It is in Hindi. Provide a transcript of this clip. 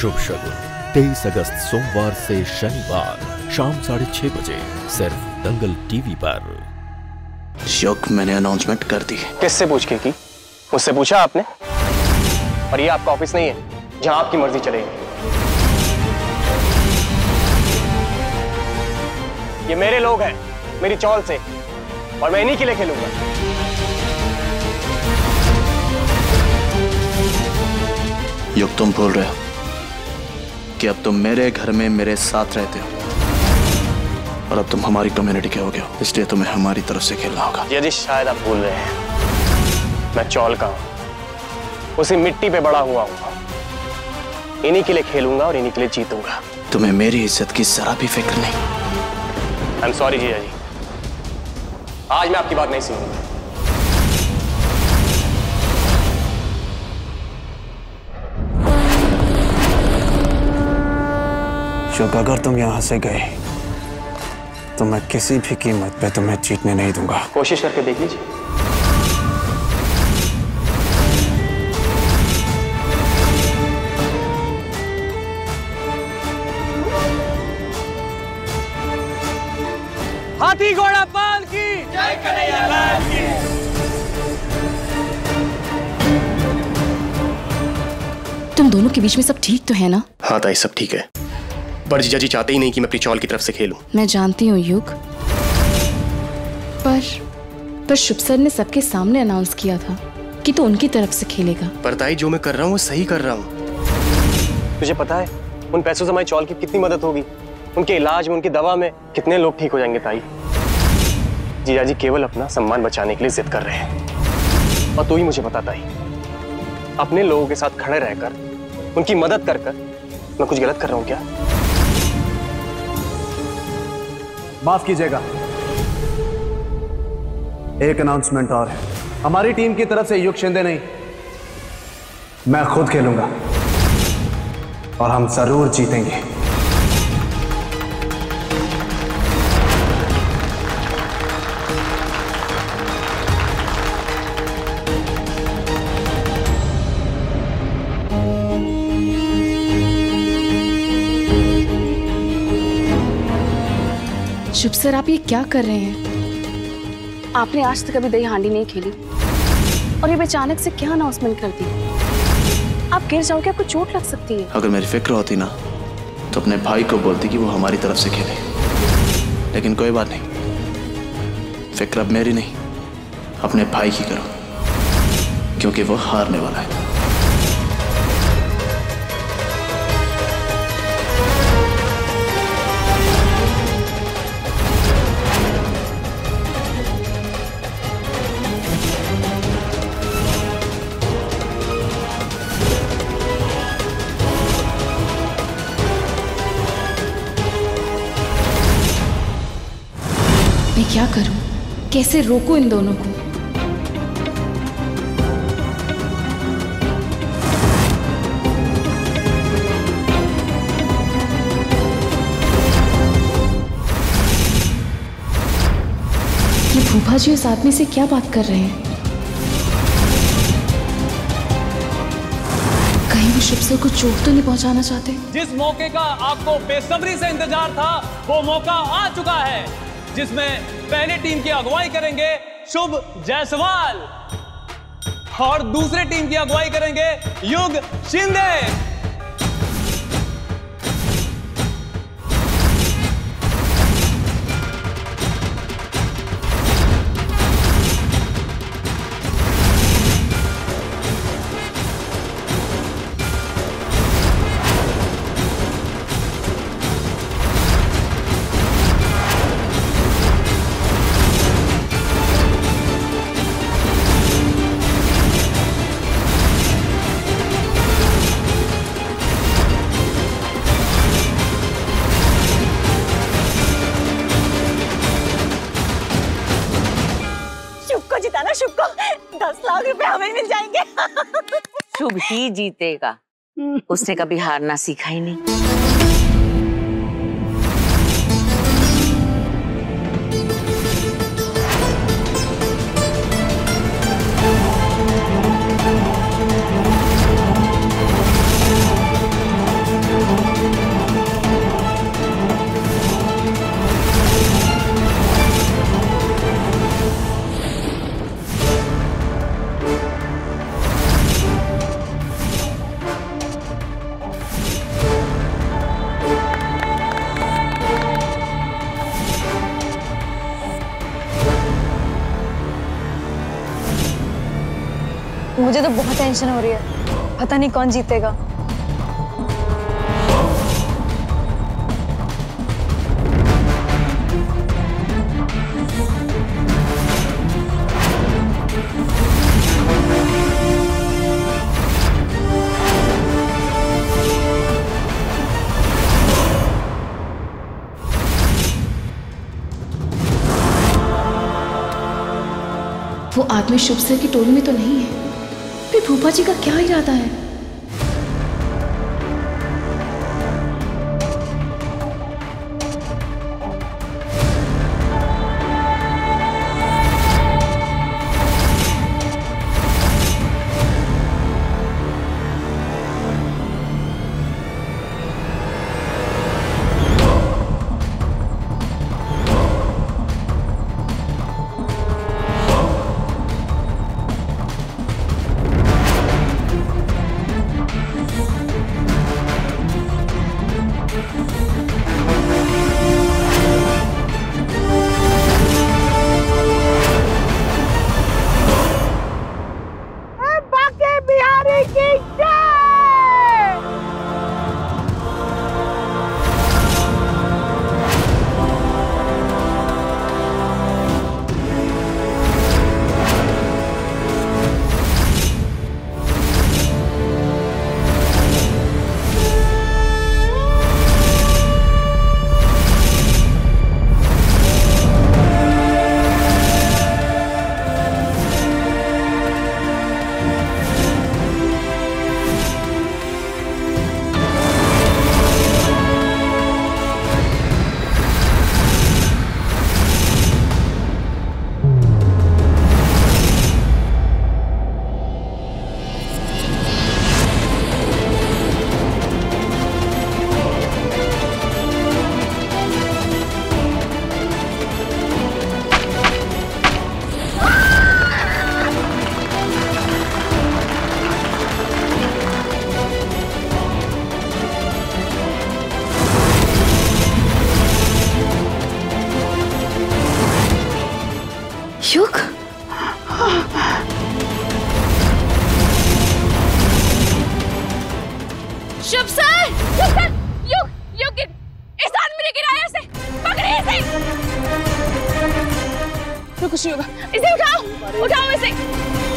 शुभ शगुन। तेईस अगस्त सोमवार से शनिवार शाम साढ़े छह बजे सिर्फ़ दंगल टीवी पर। युग मैंने अनाउंसमेंट कर दी। किससे पूछ के की? मुझसे पूछा आपने? और ये आपका ऑफ़िस नहीं है जहाँ आपकी मर्ज़ी चलेगी ये मेरे लोग हैं मेरी चौल से और मैं इन्हीं के लिए खेलूँगा। युग तुम बोल रहे हो। कि अब तुम मेरे घर में मेरे साथ रहते हो। और अब तुम हमारी कम्युनिटी के हो गए हो। इसलिए तुम्हें हमारी तरफ़ से खेलना होगा। जी शायद आप भूल रहे हैं मैं चौल का हूँ। उसी मिट्टी पे बड़ा हुआ हूँ। इन्हीं के लिए खेलूँगा और इन्हीं के लिए जीतूँगा। तुम्हें मेरी इज़्ज़त की जरा भी फ़िक्र नहीं। आई एम सॉरी जीजा जी। आज मैं आपकी बात नहीं सुनूँगा। युग अगर तुम यहाँ से गए तो मैं किसी भी कीमत पे तुम्हें जीतने नहीं दूँगा। कोशिश करके देख लीजिए। हाथी घोड़ा पाल की। जय कन्हैया लाल की। तुम दोनों के बीच में सब ठीक तो है ना? हाँ ताई सब ठीक है। पर जीजा जी चाहते ही नहीं कि मैं अपनी चौल की तरफ़ से खेलूं। मैं जानती हूँ युग पर पर शुभ सर ने सबके सामने अनाउंस किया था कि तो उनकी तरफ़ से खेलेगा। पर ताई जो मैं कर रहा हूँ वो सही कर रहा हूँ। तुझे पता है उन पैसों से हमारी चौल की कितनी मदद होगी। उनके इलाज में उनकी दवा में कितने लोग ठीक हो जाएँगे ताई? जीजा जी केवल अपना सम्मान बचाने के लिए जिद कर रहे हैं। और तू ही मुझे बता ताई अपने लोगों के साथ खड़े रहकर उनकी मदद कर कर मैं कुछ गलत कर रहा हूँ क्या? माफ़ कीजिएगा। एक अनाउंसमेंट और है। हमारी टीम की तरफ़ से युग शिंदे नहीं। मैं खुद खेलूँगा। और हम ज़रूर जीतेंगे। शुभ सर आप ये क्या कर रहे हैं? आपने आज तक कभी दही हांडी नहीं खेली। और ये अचानक से क्या अनाउंसमेंट कर दी? आप गिर जाओगे आपको चोट लग सकती है। अगर मेरी फ़िक्र होती ना तो अपने भाई को बोलती कि वो हमारी तरफ़ से खेले। लेकिन कोई बात नहीं। फ़िक्र अब मेरी नहीं अपने भाई की करो। क्योंकि वो हारने वाला है। मैं क्या करूँ? कैसे रोकूं इन दोनों को? ये जी उस आदमी से क्या बात कर रहे हैं? कहीं वो शुभ सर को चोट तो नहीं पहुंचाना चाहते? जिस मौके का आपको बेसब्री से इंतज़ार था, वो मौका आ चुका है। जिसमें पहली टीम की अगुवाई करेंगे शुभ जायसवाल। और दूसरे टीम की अगुवाई करेंगे युग शिंदे। शुभ ही जीतेगा। उसने कभी हारना सीखा ही नहीं। मुझे तो बहुत टेंशन हो रही है। पता नहीं कौन जीतेगा। वो आदमी शुभ सर की टोली में तो नहीं है? फिर भूपा जी का क्या इरादा है? नहीं होगा इसे उठाओ उठाओ इसे